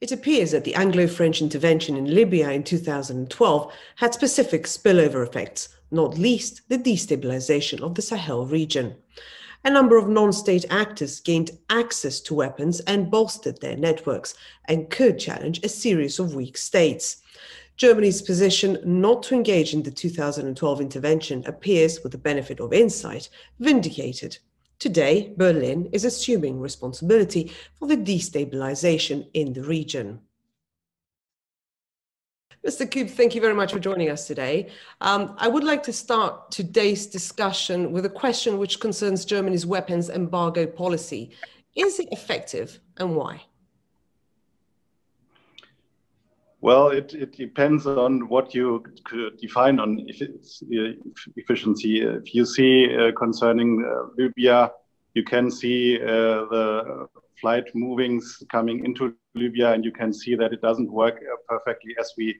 It appears that the Anglo French intervention in Libya in 2012 had specific spillover effects, not least the destabilization of the Sahel region. A number of non state actors gained access to weapons and bolstered their networks and could challenge a series of weak states. Germany's position not to engage in the 2012 intervention appears, with the benefit of insight, vindicated Today, Berlin is assuming responsibility for the destabilization in the region. Mr. Koob, thank you very much for joining us today. Um, I would like to start today's discussion with a question which concerns Germany's weapons embargo policy. Is it effective and why? Well, it, it depends on what you define on uh, efficiency. If you see uh, concerning uh, Libya, you can see uh, the flight movings coming into Libya, and you can see that it doesn't work uh, perfectly as we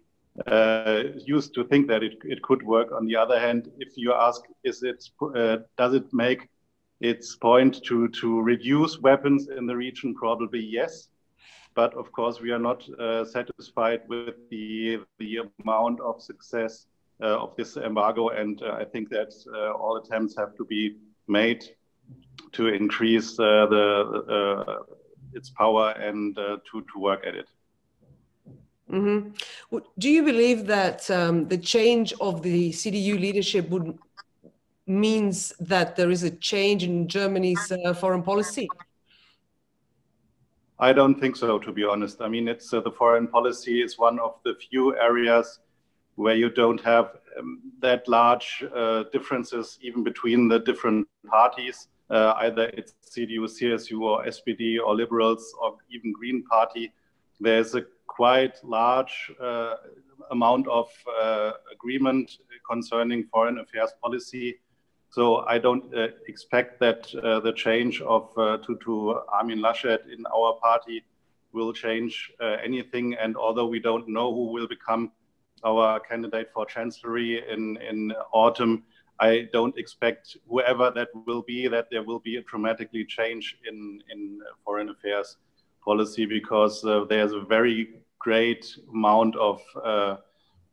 uh, used to think that it, it could work. On the other hand, if you ask, is it does it make its point to to reduce weapons in the region? Probably yes but of course, we are not uh, satisfied with the, the amount of success uh, of this embargo. And uh, I think that uh, all attempts have to be made to increase uh, the, uh, its power and to, to work at it. Mm-hmm. Do you believe that um, the change of the CDU leadership would means that there is a change in Germany's foreign policy? I don't think so, to be honest. I mean, it's uh, the foreign policy is one of the few areas where you don't have um, that large uh, differences even between the different parties. Uh, either it's CDU, CSU, or SPD, or Liberals, or even Green Party. There's a quite large uh, amount of uh, agreement concerning foreign affairs policy so I don't uh, expect that uh, the change of uh, to, to Armin Laschet in our party will change uh, anything. And although we don't know who will become our candidate for chancellery in, in autumn, I don't expect whoever that will be that there will be a dramatically change in, in foreign affairs policy because uh, there's a very great amount of uh,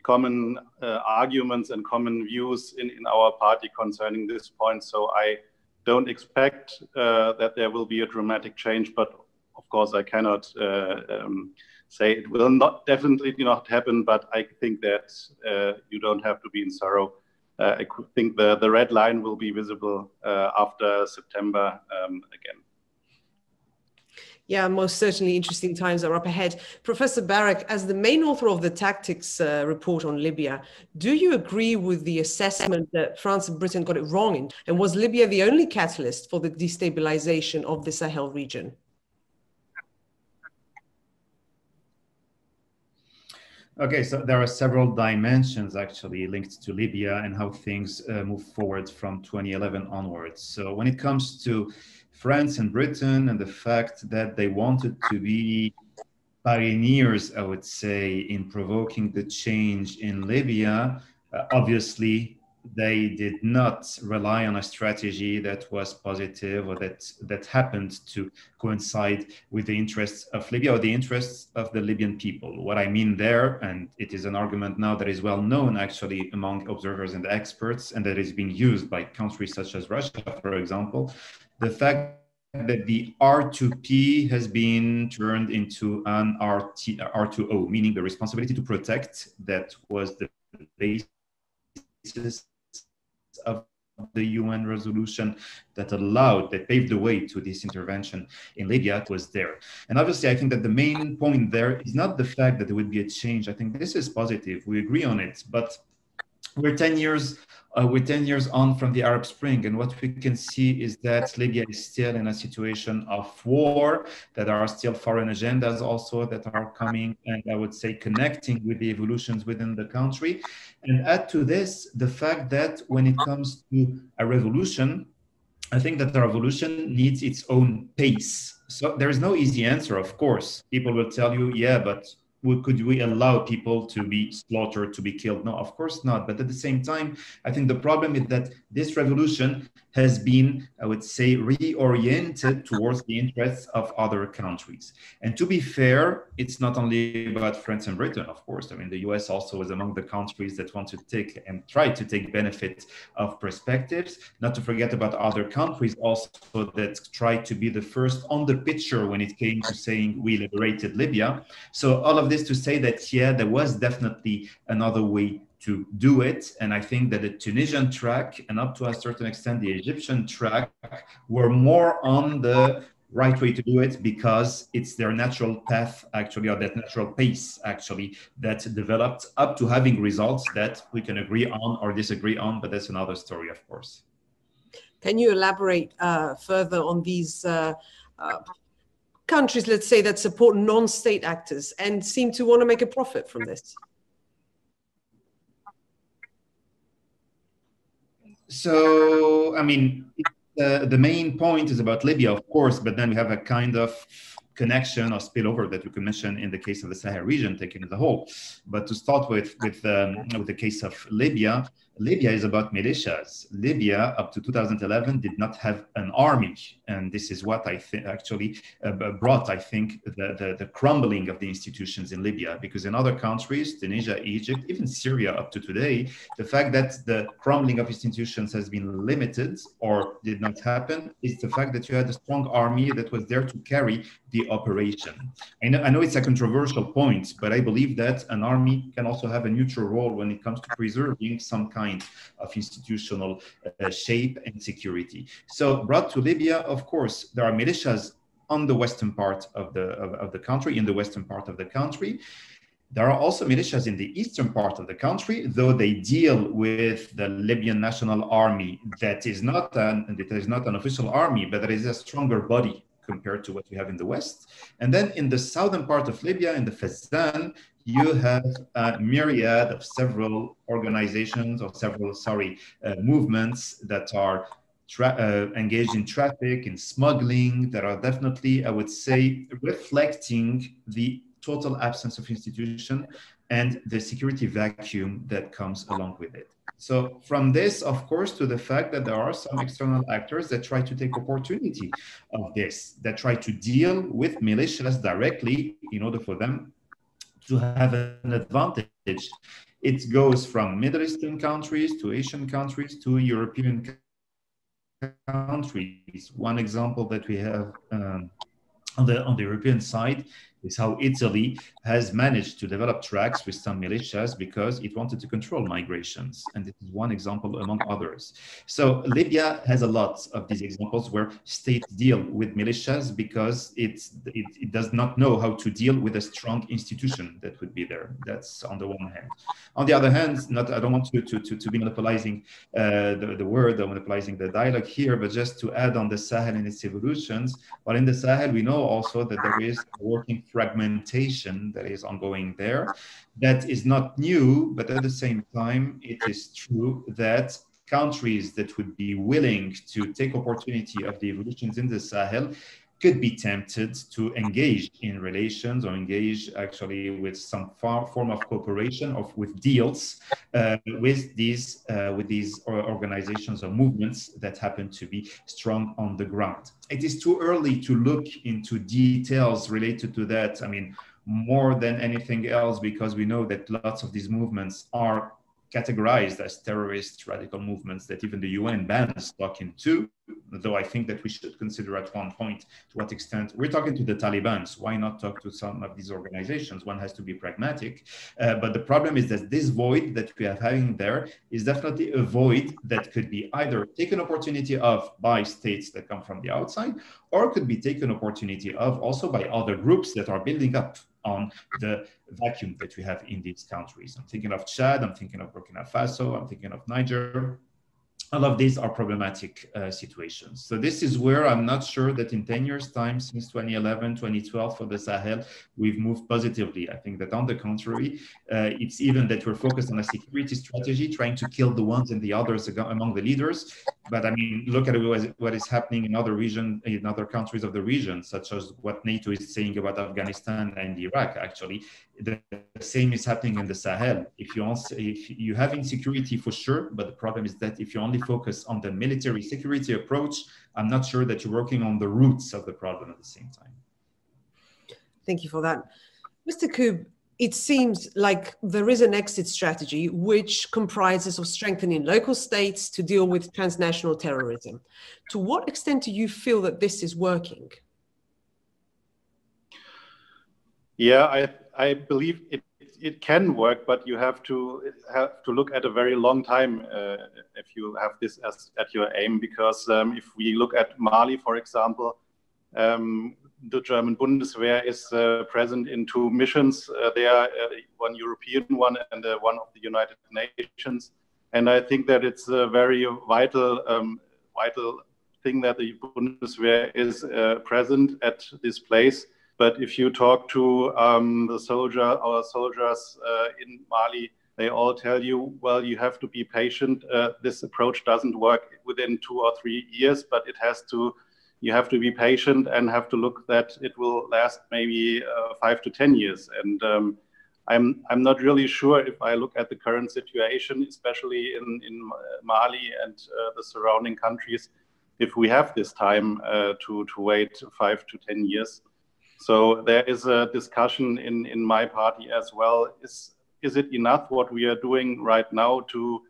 common uh, arguments and common views in, in our party concerning this point. So I don't expect uh, that there will be a dramatic change, but of course I cannot uh, um, say it will not definitely not happen. But I think that uh, you don't have to be in sorrow. Uh, I think the, the red line will be visible uh, after September um, again. Yeah, most certainly interesting times are up ahead. Professor Barah, as the main author of the tactics uh, report on Libya, do you agree with the assessment that France and Britain got it wrong in? And was Libya the only catalyst for the destabilization of the Sahel region? Okay, so there are several dimensions actually linked to Libya and how things uh, move forward from 2011 onwards. So when it comes to France and Britain and the fact that they wanted to be pioneers, I would say, in provoking the change in Libya. Uh, obviously, they did not rely on a strategy that was positive or that that happened to coincide with the interests of Libya or the interests of the Libyan people. What I mean there, and it is an argument now that is well known actually among observers and experts, and that is being used by countries such as Russia, for example, the fact that the R2P has been turned into an RT, R2O, meaning the responsibility to protect that was the basis of the UN resolution that allowed, that paved the way to this intervention in Libya was there. And obviously, I think that the main point there is not the fact that there would be a change. I think this is positive. We agree on it. But we're 10 years uh, we're 10 years on from the Arab Spring, and what we can see is that Libya is still in a situation of war, that there are still foreign agendas also that are coming and I would say connecting with the evolutions within the country. And add to this the fact that when it comes to a revolution, I think that the revolution needs its own pace. So there is no easy answer, of course. People will tell you, yeah, but could we allow people to be slaughtered, to be killed? No, of course not. But at the same time, I think the problem is that this revolution has been, I would say, reoriented towards the interests of other countries. And to be fair, it's not only about France and Britain, of course. I mean, the US also is among the countries that want to take and try to take benefit of perspectives, not to forget about other countries also that tried to be the first on the picture when it came to saying we liberated Libya. So all of this to say that, yeah, there was definitely another way to do it. And I think that the Tunisian track and up to a certain extent the Egyptian track were more on the right way to do it because it's their natural path actually or that natural pace actually that developed up to having results that we can agree on or disagree on. But that's another story of course. Can you elaborate uh, further on these uh, uh, countries let's say that support non-state actors and seem to want to make a profit from this So, I mean, the main point is about Libya, of course, but then we have a kind of connection or spillover that you can mention in the case of the Sahel region taken as a whole. But to start with, with, um, with the case of Libya, Libya is about militias. Libya, up to 2011, did not have an army. And this is what I think actually uh, brought, I think, the, the, the, crumbling of the institutions in Libya. Because in other countries, Tunisia, Egypt, even Syria up to today, the fact that the crumbling of institutions has been limited or did not happen is the fact that you had a strong army that was there to carry the operation. I know, I know it's a controversial point, but I believe that an army can also have a neutral role when it comes to preserving some kind of institutional uh, shape and security. So brought to Libya, of course, there are militias on the western part of the, of, of the country, in the western part of the country. There are also militias in the eastern part of the country, though they deal with the Libyan National Army that is not an, that is not an official army, but that is a stronger body compared to what we have in the west. And then in the southern part of Libya, in the Fezzan, you have a myriad of several organizations or several, sorry, uh, movements that are uh, engaged in traffic, in smuggling, that are definitely, I would say, reflecting the total absence of institution and the security vacuum that comes along with it. So from this, of course, to the fact that there are some external actors that try to take opportunity of this, that try to deal with militias directly in order for them to have an advantage. It goes from Middle Eastern countries to Asian countries to European countries. One example that we have um, on the on the European side is how Italy has managed to develop tracks with some militias because it wanted to control migrations. And this is one example among others. So Libya has a lot of these examples where states deal with militias because it, it does not know how to deal with a strong institution that would be there. That's on the one hand. On the other hand, not I don't want to, to, to, to be monopolizing uh, the, the word or monopolizing the dialogue here, but just to add on the Sahel and its evolutions. Well, in the Sahel, we know also that there is working fragmentation that is ongoing there. Uh-huh. That is not new, but at the same time, it is true that countries that would be willing to take opportunity of the evolutions in the Sahel could be tempted to engage in relations or engage actually with some form of cooperation or with deals uh, with these uh, with these organizations or movements that happen to be strong on the ground. It is too early to look into details related to that. I mean, more than anything else, because we know that lots of these movements are categorized as terrorist radical movements that even the UN bans talking to, though I think that we should consider at one point to what extent we're talking to the Taliban. So why not talk to some of these organizations? One has to be pragmatic. Uh, but the problem is that this void that we are having there is definitely a void that could be either taken opportunity of by states that come from the outside, or could be taken opportunity of also by other groups that are building up on the vacuum that we have in these countries. I'm thinking of Chad, I'm thinking of Burkina Faso, I'm thinking of Niger. All of these are problematic uh, situations. So this is where I'm not sure that in 10 years time, since 2011, 2012 for the Sahel, we've moved positively. I think that on the contrary, uh, it's even that we're focused on a security strategy, trying to kill the ones and the others among the leaders, but I mean, look at what is happening in other regions, in other countries of the region, such as what NATO is saying about Afghanistan and Iraq. Actually, the same is happening in the Sahel. If you also, if you have insecurity for sure, but the problem is that if you only focus on the military security approach, I'm not sure that you're working on the roots of the problem at the same time. Thank you for that, Mr. Koob it seems like there is an exit strategy which comprises of strengthening local states to deal with transnational terrorism. To what extent do you feel that this is working? Yeah, I, I believe it, it can work, but you have to have to look at a very long time uh, if you have this as at your aim. Because um, if we look at Mali, for example, um, the German Bundeswehr is uh, present in two missions. Uh, there, uh, one European one and uh, one of the United Nations. And I think that it's a very vital, um, vital thing that the Bundeswehr is uh, present at this place. But if you talk to um, the soldier, our soldiers uh, in Mali, they all tell you, well, you have to be patient. this approach doesn't work within two or three years, but it has to you have to be patient and have to look that it will last maybe uh, five to 10 years. And um, I'm, I'm not really sure if I look at the current situation, especially in, in Mali and uh, the surrounding countries, if we have this time uh, to, to wait five to 10 years. So there is a discussion in, in my party as well. Is, is it enough what we are doing right now to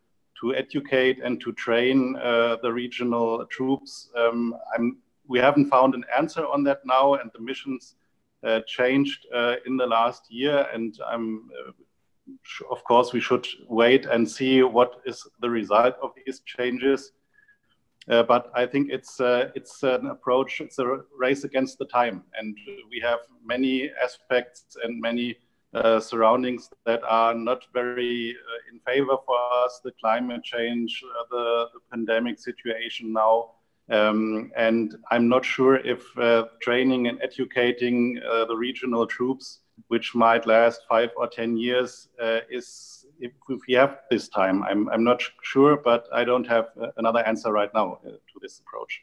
to educate and to train uh, the regional troops. Um, I'm we haven't found an answer on that now, and the missions uh, changed uh, in the last year. And I'm, uh, of course, we should wait and see what is the result of these changes. Uh, but I think it's uh, it's an approach. It's a race against the time, and we have many aspects and many uh, surroundings that are not very in favor for us. The climate change, the, the pandemic situation now, um, and I'm not sure if uh, training and educating uh, the regional troops, which might last five or 10 years, uh, is if, if, we have this time. I'm, I'm not sure, but I don't have uh, another answer right now uh, to this approach.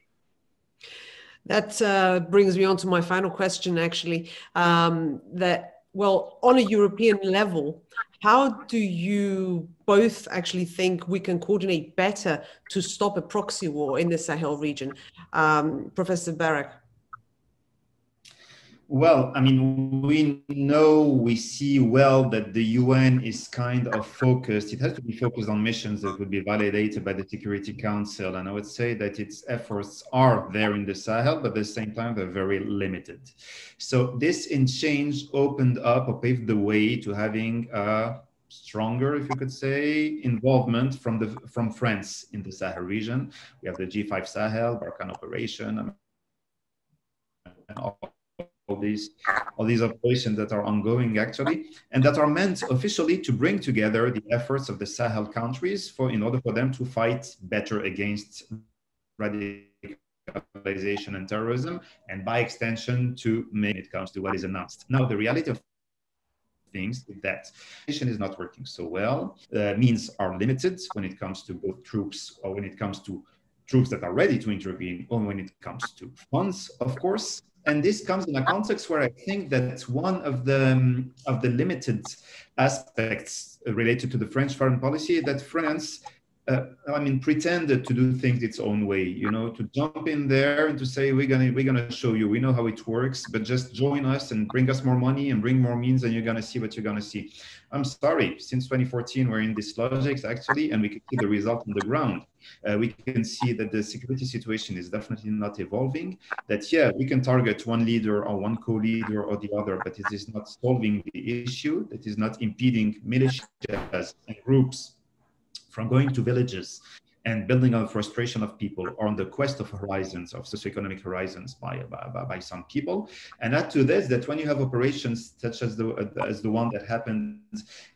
That uh, brings me on to my final question, actually. Um, that, well, on a European level, how do you both actually think we can coordinate better to stop a proxy war in the Sahel region? Um, Professor Barah. Well, I mean, we know, we see well that the UN is kind of focused. It has to be focused on missions that would be validated by the Security Council. And I would say that its efforts are there in the Sahel, but at the same time, they're very limited. So this in change opened up or paved the way to having a stronger, if you could say, involvement from the from France in the Sahel region. We have the G5 Sahel, Barkhane operation, and all these all these operations that are ongoing actually and that are meant officially to bring together the efforts of the Sahel countries for in order for them to fight better against radicalization and terrorism and by extension to make it comes to what is announced. Now the reality of things that mission is not working so well. Uh, means are limited when it comes to both troops or when it comes to troops that are ready to intervene or when it comes to funds of course and this comes in a context where I think that one of the um, of the limited aspects related to the French foreign policy that France, uh, I mean, pretended to do things its own way. You know, to jump in there and to say we're gonna we're gonna show you, we know how it works, but just join us and bring us more money and bring more means, and you're gonna see what you're gonna see. I'm sorry, since 2014 we're in this logic actually, and we can see the result on the ground uh, we can see that the security situation is definitely not evolving. That, yeah, we can target one leader or one co-leader or the other, but it is not solving the issue. It is not impeding militias and groups from going to villages and building on the frustration of people or on the quest of horizons, of socioeconomic horizons by, by, by, some people. And add to this that when you have operations such as the, as the one that happened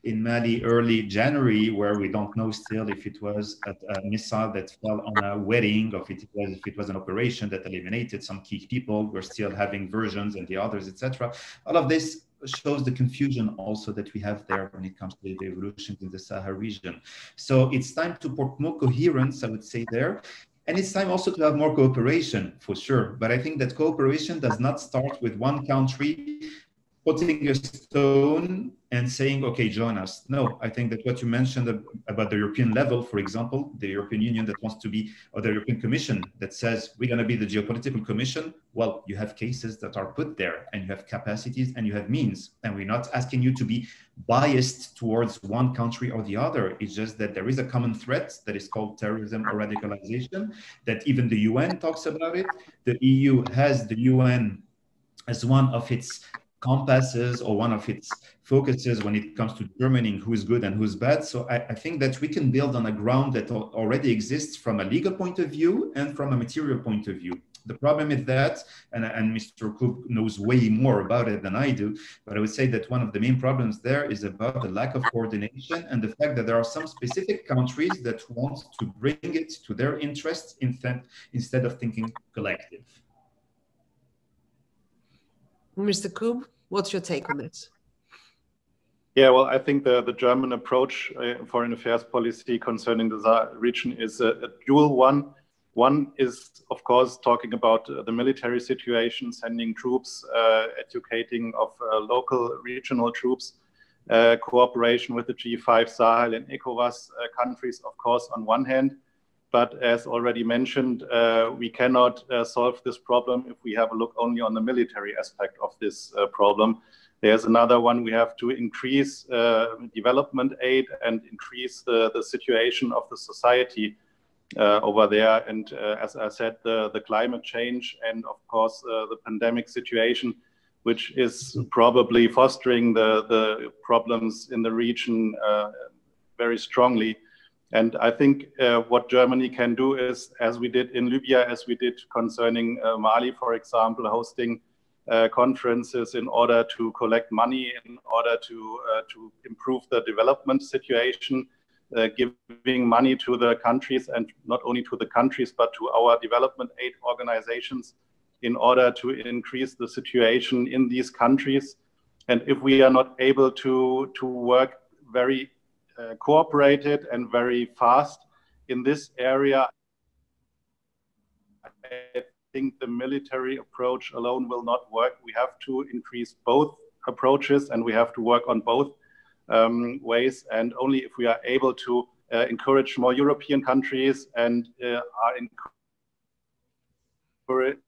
in Mali early January, where we don't know still if it was a, a missile that fell on a wedding or if it was, if it was an operation that eliminated some key people, we're still having versions and the others, etc. All of this shows the confusion also that we have there when it comes to the evolution in the Sahel region. So it's time to put more coherence, I would say there. And it's time also to have more cooperation for sure. But I think that cooperation does not start with one country putting a stone and saying, okay, join us. No, I think that what you mentioned about the European level, for example, the European Union that wants to be, or the European Commission that says we're going to be the geopolitical commission, well, you have cases that are put there and you have capacities and you have means. And we're not asking you to be biased towards one country or the other. It's just that there is a common threat that is called terrorism or radicalization, that even the UN talks about it. The EU has the UN as one of its compasses or one of its focuses when it comes to determining who is good and who's bad. So I, I, think that we can build on a ground that already exists from a legal point of view and from a material point of view. The problem is that, and, and Mr. Koob knows way more about it than I do, but I would say that one of the main problems there is about the lack of coordination and the fact that there are some specific countries that want to bring it to their interests instead of thinking collective. Mr. Koob, what's your take on this? Yeah, well, I think the, the German approach uh, foreign affairs policy concerning the Sahel region is a, a, dual one. One is, of course, talking about uh, the military situation, sending troops, uh, educating of uh, local regional troops, uh, cooperation with the G5 Sahel and ECOWAS countries, of course, on one hand. But as already mentioned, uh, we cannot uh, solve this problem if we have a look only on the military aspect of this uh, problem. There's another one, we have to increase uh, development aid and increase the, the situation of the society uh, over there. And uh, as I said, the, the climate change and of course the pandemic situation, which is probably fostering the, the problems in the region very strongly. And I think uh, what Germany can do is, as we did in Libya, as we did concerning uh, Mali, for example, hosting uh, conferences in order to collect money, in order to, uh, to improve the development situation, uh, giving money to the countries and not only to the countries, but to our development aid organizations in order to increase the situation in these countries. And if we are not able to, to work very cooperated and very fast in this area. I think the military approach alone will not work. We have to increase both approaches and we have to work on both um, ways. And only if we are able to uh, encourage more European countries and uh, are encourage,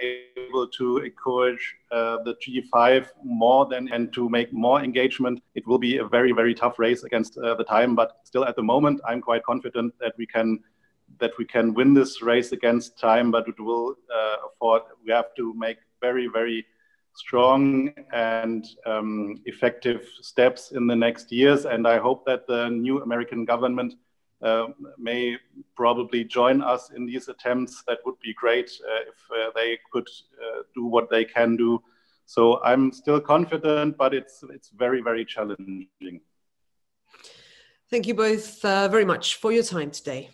able to encourage uh, the G5 more than and to make more engagement. It will be a very, very tough race against uh, the time, but still at the moment, I'm quite confident that we can that we can win this race against time, but it will uh, afford, we have to make very, very strong and um, effective steps in the next years. And I hope that the new American government may probably join us in these attempts. That would be great uh, if uh, they could do what they can do. So I'm still confident, but it's it's very very challenging. Thank you both very much for your time today.